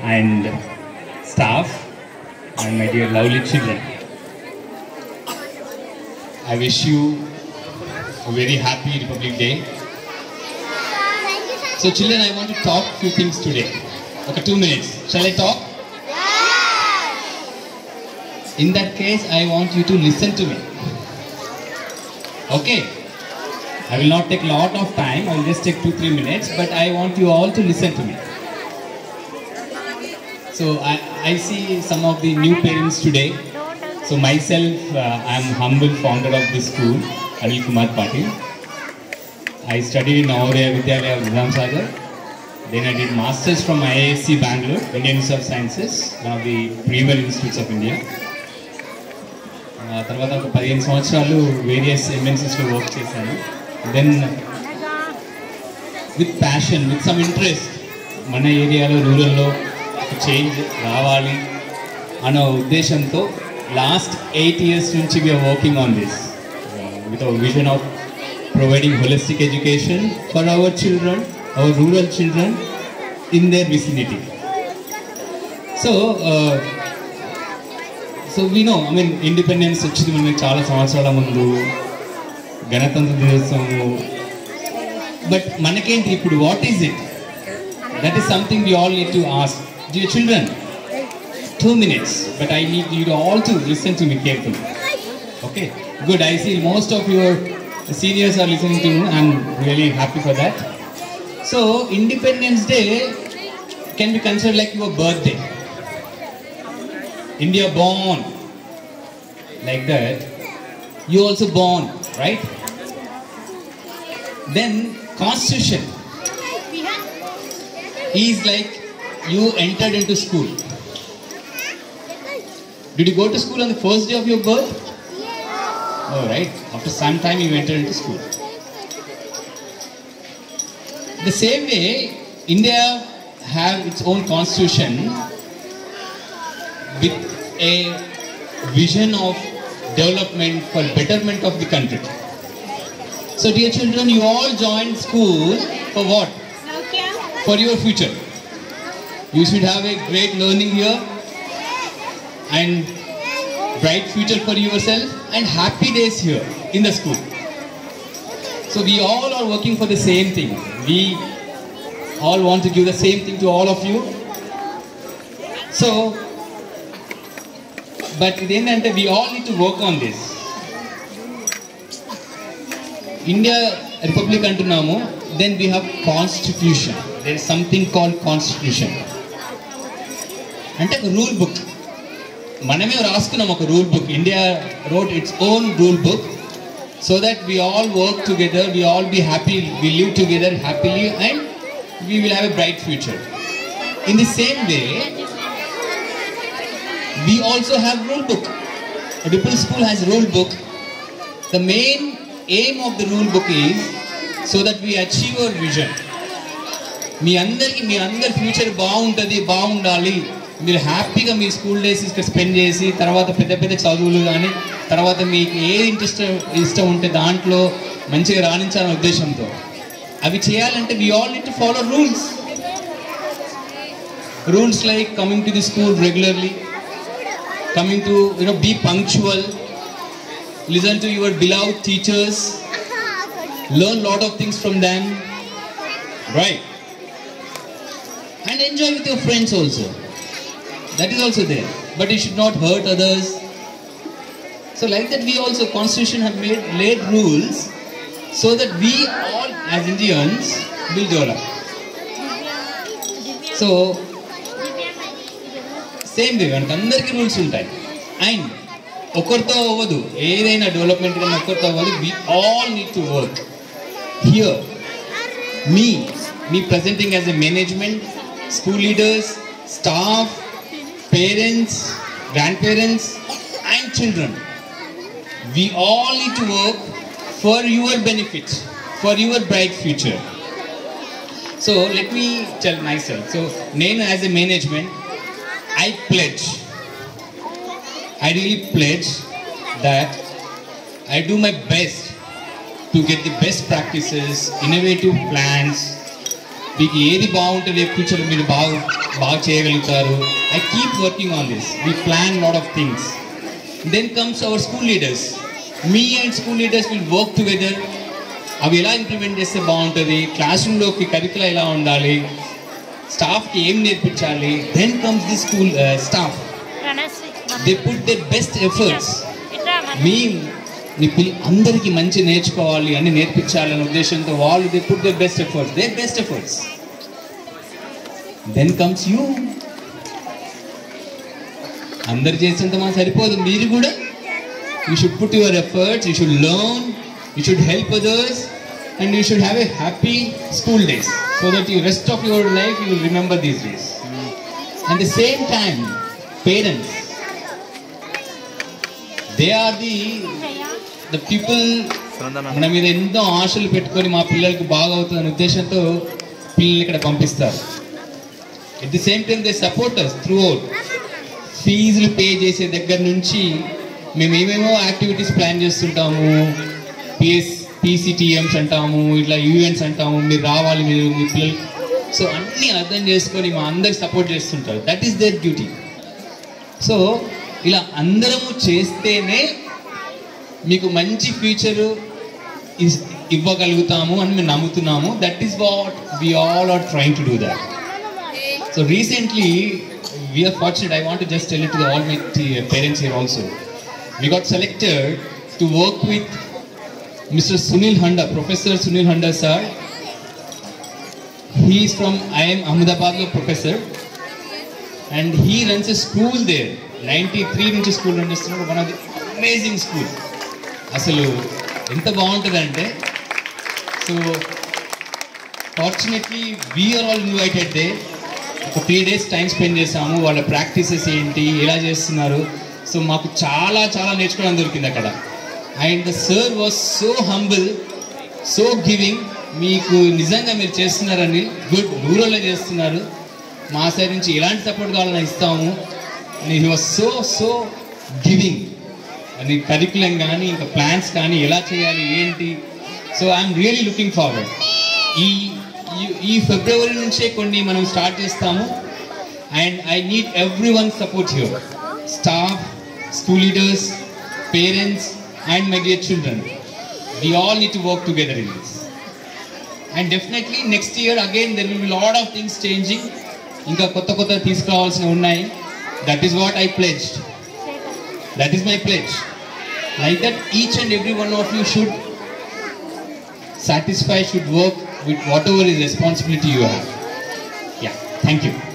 and staff and my dear lovely children. I wish you a very happy Republic Day. So children, I want to talk few things today. Okay, two minutes. Shall I talk? In that case, I want you to listen to me. Okay. I will not take a lot of time. I will just take two three minutes. But I want you all to listen to me. So I, I see some of the new parents today. So myself, uh, I am humble founder of this school, Anil Kumar Patil. I studied in Navodaya Vidyalaya, Vidham Sagar. Then I did masters from IISc Bangalore, Indian Institute of Sciences, one of the premier institutes of India. తర్వాత ఒక పదిహేను సంవత్సరాలు various ఎంఎన్సీస్లో work చేశాను then with passion with some interest మన ఏరియాలో రూరల్లో change రావాలి అనే ఉద్దేశంతో లాస్ట్ ఎయిట్ ఇయర్స్ నుంచి we're working on this with our vision of providing holistic education for our children our rural children in their vicinity so so we I mean independence వచ్చింది మనకి చాలా సంవత్సరాల ముందు గణతంత్ర దినోత్సవం బట్ మనకేంటి ఇప్పుడు what is it that is something we all need to ask Dear children, two minutes, but I need you all to listen to me carefully. Okay, good. I see most of your seniors are listening to me. I'm really happy for that. So, Independence Day can be considered like your birthday. India born, like that. You also born, right? Then Constitution is like you entered into school. Did you go to school on the first day of your birth? Oh, right. After some time you entered into school. The same way, India have its own constitution with a vision of development for betterment of the country. So, dear children, you all joined school for what? For your future. You should have a great learning here and bright future for yourself and happy days here in the school. So, we all are working for the same thing. We all want to give the same thing to all of you. So, but ఇదేంటంటే we all need to work on this India republic అంటున్నాము then we have constitution there is something called constitution అంటే ఒక rule book మనమే రాసుకున్నాం ఒక rule book India wrote its own rule book so that we all work together we all be happy we live together happily and we will have a bright future in the same way we also have rule book. Ripple School has rule book. The main aim of the rule book is so that we achieve our vision. మీ అందరికి మీ అందరి future బాగుంటుంది బాగుండాలి మీరు హ్యాపీగా మీ school days ఇక్కడ spend చేసి తర్వాత పెద్ద పెద్ద చదువులు కానీ తర్వాత మీకు ఏది ఇంట్రెస్ట్ ఇష్టం ఉంటే దాంట్లో మంచిగా రాణించాలనే ఉద్దేశంతో. అవి చేయాలంటే we all need follow rules rules like coming to the school regularly coming to you know be punctual listen to your beloved teachers learn lot of things from them right and enjoy with your friends also that is also there but you should not hurt others so like that we also constitution have made laid rules so that we all as indians will develop so same way మనకు అందరికీ rules ఉంటాయి and ఒకరితో అవ్వదు ఏదైనా development కానీ ఒకరితో అవ్వదు we all need to work here me me presenting as a management school leaders staff parents, grandparents and children. We all need to work for your benefit, for your bright future. So let me tell myself. So name as a management, I pledge, I really pledge that I do my best to get the best practices, innovative plans, మీకు ఏది బాగుంటుంది future మీరు బాగా బాగా చేయగలుగుతారు. I keep working on this we plan lot of things then comes our school leaders me and school leaders will work together అవి ఎలా implement చేస్తే బాగుంటుంది? క్లాస్ రూమ్లోకి కరికుల ఎలా ఉండాలి? స్టాఫ్కి ఏం నేర్పించాలి? Then comes the school staff they put the best efforts మీ నీ పిల్ల అందరికీ మంచి నేర్చుకోవాలి అని నేర్పించాలనే ఉద్దేశంతో వాళ్ళు they put they best efforts they best efforts. Then comes you అందరు చేసేంత మా సరిపోదు మీరు కూడా. You should put your efforts you should learn you should help others and you should have a happy school days so that you rest of your life you remember these days at the same time parents they are the the people మన మీద ఎంతో ఆశలు పెట్టుకొని మా పిల్లలకి బాగా అవుతుందనే ఉద్దేశంతో పిల్లల్ని ఇక్కడ పంపిస్తారు. At the same time they support us throughout ఫీజులు పే చేసే దగ్గర నుంచి మేము ఏమేమో యాక్టివిటీస్ ప్లాన్ చేస్తుంటాము. పిఎస్ పీసీటీఎంస్ అంటాము ఇట్లా ఈవెంట్స్ అంటాము మీరు రావాలి మీరు మీ పిల్లలు. సో అన్నీ అర్థం చేసుకొని మా అందరికి సపోర్ట్ చేస్తుంటారు. That is their duty so ఇలా అందరము చేస్తేనే మీకు మంచి ఫ్యూచర్ ఇవ్వగలుగుతాము అని మేము నమ్ముతున్నాము that is what we all are trying to do that So recently, we are fortunate. I want to just tell it to the, all my t- parents here also. We got selected to work with Mr. Sunil Handa, Professor Sunil Handa sir. He is from IIM Ahmedabad professor, and he runs a school there. 93 నుంచి school run చేస్తున్నాడు one of the amazing school అసలు ఎంత బాగుంటుందంటే so fortunately we're all invited day ఒక three days time spend చేసాము వాళ్ళ practices ఏంటి ఎలా చేస్తున్నారు? సో మాకు చాలా చాలా నేర్చుకోవడం దొరికింది అక్కడ. And the sir was so humble so giving మీకు నిజంగా మీరు చేస్తున్నారని గుడ్ రూరల్లో చేస్తున్నారు. మా సైడ్ నుంచి ఎలాంటి సపోర్ట్ కావాలని ఇస్తాము. He was so so giving అని కరికులం కానీ ఇంకా ప్లాన్స్ కానీ ఎలా చేయాలి ఏంటి? So I'm really looking forward ఈ ఈ- ఈ ఫిబ్రవరి నుంచే కొన్ని మనం స్టార్ట్ చేస్తాము. And I need every one support here staff school leaders parents and my dear children we all need to work together in this and definitely next year again there will lot of things changing ఇంకా కొత్త కొత్త తీసుకురావాల్సినవి ఉన్నాయి. That is what I pledged That is my pledge. Like that, each and every one of you should satisfy, should work with whatever is responsibility you have. Yeah, thank you.